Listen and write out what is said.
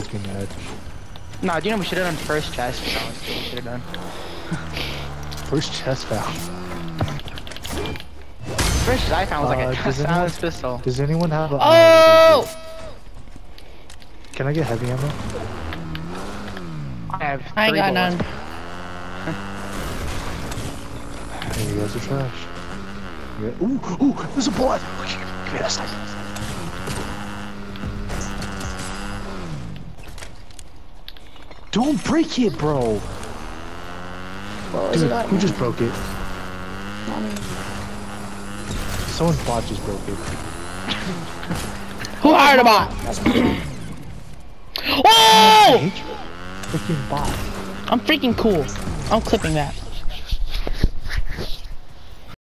make me mad. Nah, do you know we should have done first chest? That's we should have done. First chest found. First chest I found was like Uh, a does anyone- silence pistol. Does anyone have a? Oh! Can I get heavy ammo? I have I ain't got bullets. none. Hey, you guys are trash. Yeah. Ooh, ooh, there's a bullet. Give me Don't break it, bro. Well, Dude, who just broke it? mommy? Someone's bot just broke it. Who hired a bot? That's. Oh! Freaking bot. I'm freaking cool. I'm clipping that.